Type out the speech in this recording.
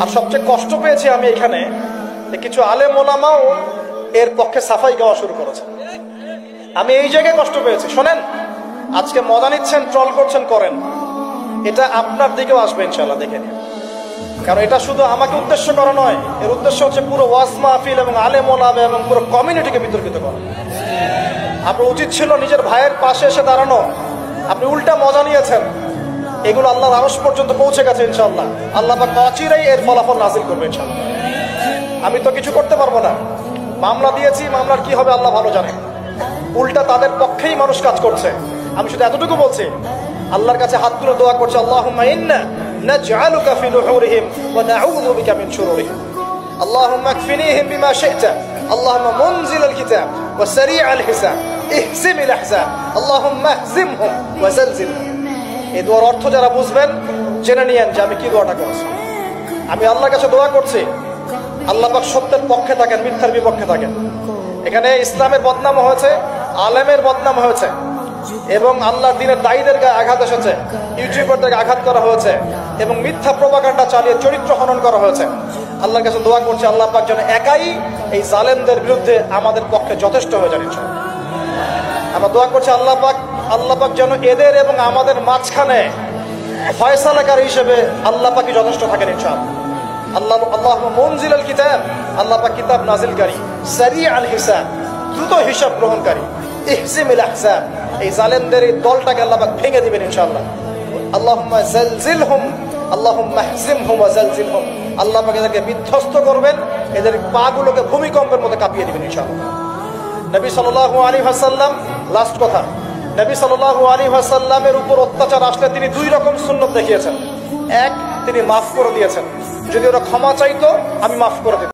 আর সবচেয়ে কষ্ট পেয়েছি আমি এখানে কিছু আলেম ওলামাও এর পক্ষে সাফাই গাওয়া শুরু করেছে। আমি এই জায়গায় কষ্ট পেয়েছি। শোনেন, আজকে মজা নিচ্ছেন ট্রল করছেন, করেন। এটা আপনার দিকেও আসবে ইনশাল্লাহ দেখে কারণ এটা শুধু আমাকে উদ্দেশ্য করা নয়, এর উদ্দেশ্য হচ্ছে পুরো ওয়াজ মাহফিল এবং আলেম ওলামা এবং পুরো কমিউনিটিকে বিতর্কিত করা। আপনার উচিত ছিল নিজের ভাইয়ের পাশে এসে দাঁড়ানো। আপনি উল্টা মজা নিয়েছেন। এগুলো আল্লাহর আরস পর্যন্ত পৌঁছে গেছে ইনশাল্লাহ আল্লাহ পাক অচিরেই এর ফলাফল নাজিল করবে ইনশাল্লাহ আমি তো কিছু করতে পারবো না মামলা দিয়েছি মামলার কি হবে আল্লাহ ভালো জানে উল্টা তাদের পক্ষেই মানুষ কাজ করছে আমি শুধু এতটুকু বলছি আল্লাহর কাছে হাত তুলে দোয়া করছে আল্লাহুম্মা ইন্না নাজআলুকা ফি নুহুরিহিম ওয়া নাউযু বিকা মিন শুরুরিহিম اللهم اكفنيهم بما شئت اللهم منزل الكتاب وسريع الحساب اهزم الاحزاب اللهم اهزمهم وزلزلهم এই দোয়ার অর্থ যারা বুঝবেন, জেনে নিয়েন যে আমি কি দোয়াটা করছি। আমি আল্লাহর কাছে দোয়া করছি, আল্লাহ পাক সত্যের পক্ষে থাকেন, মিথ্যার বিপক্ষে থাকেন। এখানে ইসলামের বদনাম হয়েছে, আলেমের বদনাম হয়েছে, এবং আল্লাহর দিনের দায়ীদের গায়ে আঘাত এসেছে, ইউটিউবারদেরকে আঘাত করা হয়েছে, এবং মিথ্যা প্রবাকাণ্ডা চালিয়ে চরিত্র হনন করা হয়েছে। আল্লাহর কাছে দোয়া করছে, আল্লাহ পাক যেন একাই এই জালেমদের বিরুদ্ধে আমাদের পক্ষে যথেষ্ট হয়ে ইনশাআল্লাহ। আমরা দোয়া করছি আল্লাহ পাক আল্লাহ পাক যেন এদের এবং আমাদের মাঝখানে ফয়সালাকারী হিসেবে আল্লাহ পাকি যথেষ্ট থাকেন ইনশাআল্লাহ। আল্লাহ আল্লাহ মনজিল আল কিতাব, আল্লাহ পাক কিতাব নাজিলকারী সারি আল হিসাব, দ্রুত হিসাব গ্রহণকারী, ইহসিমিল আহসাব, এই জালেমদের এই দলটাকে আল্লাহ পাক ভেঙে দিবেন ইনশাআল্লাহ। আল্লাহুম্মা জালজিলহুম, আল্লাহুম্মা হযিমহুম ওয়া জালজিলহুম। আল্লাহ পাক এদেরকে বিধ্বস্ত করবেন, এদের পাগুলোকে ভূমিকম্পের মধ্যে কাঁপিয়ে দিবেন ইনশাআল্লাহ। নবী সাল আলী হাসাল্লাম লাস্ট কথা, নবী সাল আলী হাসাল্লামের উপর অত্যাচার আসলে তিনি দুই রকম সুন্নত দেখিয়েছেন। এক, তিনি মাফ করে দিয়েছেন। যদি ওরা ক্ষমা চাইতো, আমি মাফ করে দিতাম।